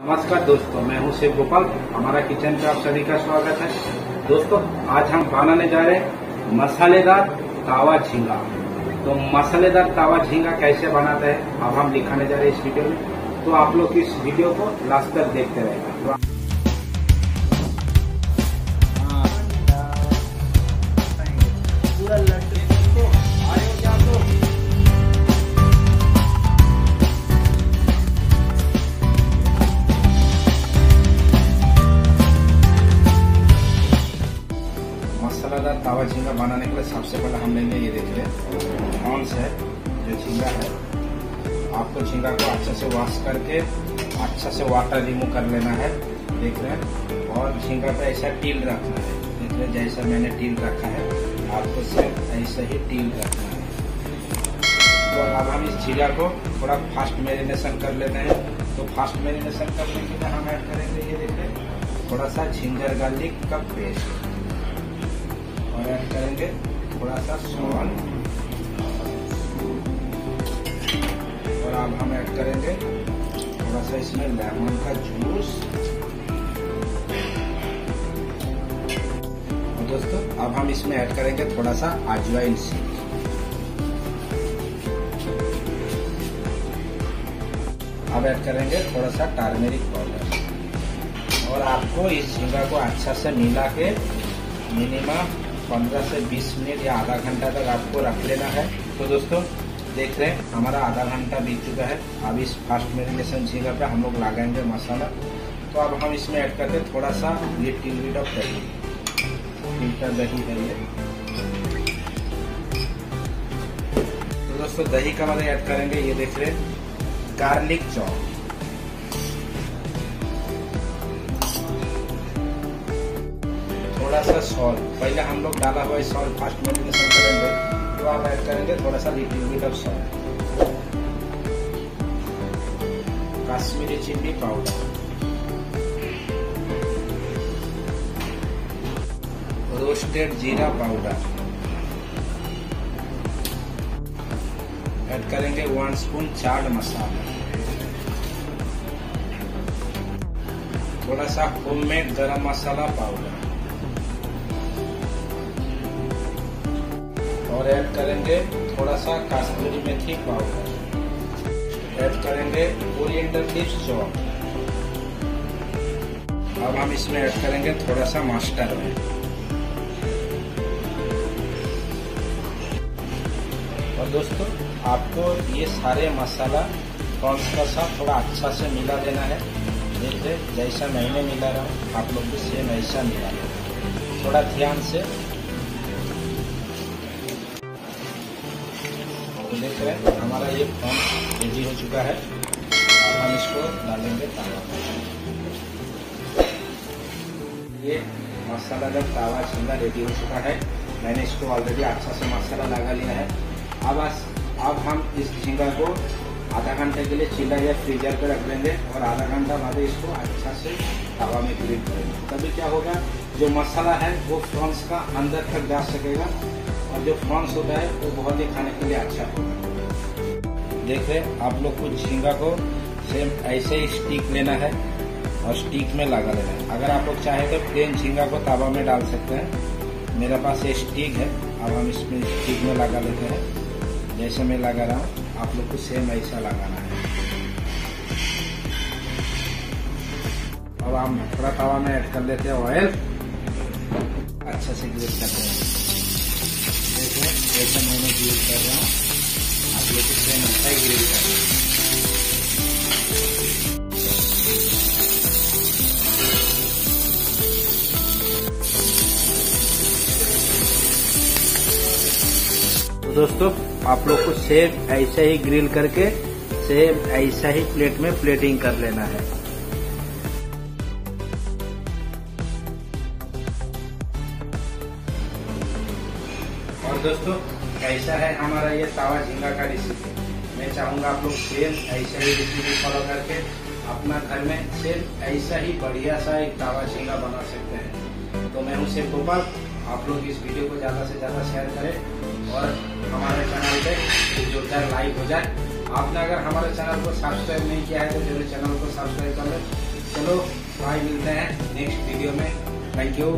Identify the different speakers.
Speaker 1: नमस्कार दोस्तों, मैं हूँ शिव गोपाल। हमारा किचन पे आप सभी का स्वागत है। दोस्तों, आज हम बनाने जा रहे हैं मसालेदार तावा झींगा। तो मसालेदार तावा झींगा कैसे बनाते हैं, अब हम दिखाने जा रहे हैं इस वीडियो में। तो आप लोग इस वीडियो को लास्ट तक देखते रहेगा बनाने के लिए सबसे पहले हम लेंगे ये देखिए प्रॉन्स है? जो झींगा है। आपको झींगा को अच्छे से वॉश करके अच्छा से वाटर रिमूव कर लेना है, देख रहे हैं। और झींगा पे ऐसा टील रखना है। देख रहे जैसा मैंने टील रखा है, आपको सिर्फ़ ऐसा ही टील रखना है। तो अब हम इस झींगा को थोड़ा फास्ट मेरीनेशन कर लेते हैं। तो फास्ट मेरिनेशन करने के लिए हम ऐड करेंगे, ये देखिए थोड़ा सा जिंजर गार्लिक का पेस्ट और ऐड करेंगे थोड़ा सा सॉल्ट और अब हम ऐड करेंगे थोड़ा सा इसमें लेमन का जूस और दोस्तों, अब हम इसमें ऐड करेंगे थोड़ा सा अजवाइन अब ऐड करेंगे थोड़ा सा टर्मेरिक पाउडर और आपको इस झींगा को अच्छा से मिला के मिनिमम 15 से 20 मिनट या आधा घंटा तक आपको रख लेना है। तो दोस्तों, देख रहे हैं, हमारा आधा घंटा बीत चुका है। अब इस फास्ट मेरिनेशन झींगा पे हम लोग लगाएँगे मसाला। तो अब हम इसमें ऐड करते हैं थोड़ा सा लिटिल बिट ऑफ़ दही। लीटर दही है ये। तो दोस्तों, दही का मतलब ऐड करेंगे। ये देख रहे हैं गार्लिक चॉप थोड़ा सा सॉल्ट पहले हम लोग डाला हुआ सॉल्ट फास्ट मेरिनेशन करेंगे तो आप ऐड करेंगे थोड़ा सा little bit of salt Kashmiri chilli powder roasted जीरा पाउडर ऐड करेंगे वन स्पून चाट मसाला थोड़ा सा होममेड गरम मसाला पाउडर और ऐड करेंगे थोड़ा सा काश्मीरी मेथी पाउडर ऐड करेंगे ओरिएंटल लिप्स चॉप अब हम इसमें ऐड करेंगे थोड़ा सा मस्टर्ड ऑयल और दोस्तों, आपको ये सारे मसाला प्रॉन्स का साथ थोड़ा अच्छा से मिला देना है। देखिए जैसा मैंने मिला रहा हूँ, आप लोग भी सेम ऐसा मिला। थोड़ा ध्यान से देख रहे हैं हमारा ये फॉर्म रेडी हो चुका है। अब हम इसको डालेंगे तावा। ये मसालादार तावा छिंगा रेडी हो चुका है। मैंने इसको ऑलरेडी अच्छा से मसाला लगा लिया है। अब अब हम इस झींगा को आधा घंटे के लिए चिल्ला या फ्रीजर पे रख देंगे और आधा घंटा बाद इसको अच्छा से तावा में ग्रिल करेंगे। तभी क्या होगा? जो मसाला है, वो फ्रॉन्स का अंदर तक जा सकेगा। और जो फ्रॉन्स होता है, वो बहुत ही खाने के लिए अच्छा होगा देखे आप लोग को झींगा को सेम ऐसे ही स्टिक लेना है और स्टिक में लगा लेना है। अगर आप लोग चाहे तो प्लेन झींगा को तावा में डाल सकते हैं। मेरे पास ये स्टिक है, अब हम इसमें स्टिक में लगा लेते हैं। जैसे मैं लगा रहा हूँ, आप लोग को सेम ऐसा लगाना है। अब हम थोड़ा तवा में ऐड कर लेते हैं ऑयल अच्छा से ग्रिल करते हैं। जैसे मैंने ग्रिल कर रहा हूँ, आप को सेम अच्छा ही ग्रिल करना है तो दोस्तों, आप लोग को सेम ऐसे ही ग्रिल करके सेम ऐसा ही प्लेट में प्लेटिंग कर लेना है। और दोस्तों कैसा है हमारा ये तावा झींगा का रेसिपी मैं चाहूँगा आप लोग सेम ऐसा ही रेसिपी फॉलो करके अपना घर में सेम ऐसा ही बढ़िया सा एक तावा झींगा बना सकते हैं। तो मैं हूँ शेख गोपाल। आप लोग इस वीडियो को ज़्यादा से ज़्यादा शेयर करें और हमारे चैनल पे जाए लाइक हो जाए। आपने अगर हमारे चैनल को सब्सक्राइब नहीं किया है तो ज़रूर चैनल को सब्सक्राइब कर लें। चलो बाय मिलते हैं नेक्स्ट वीडियो में। Thank you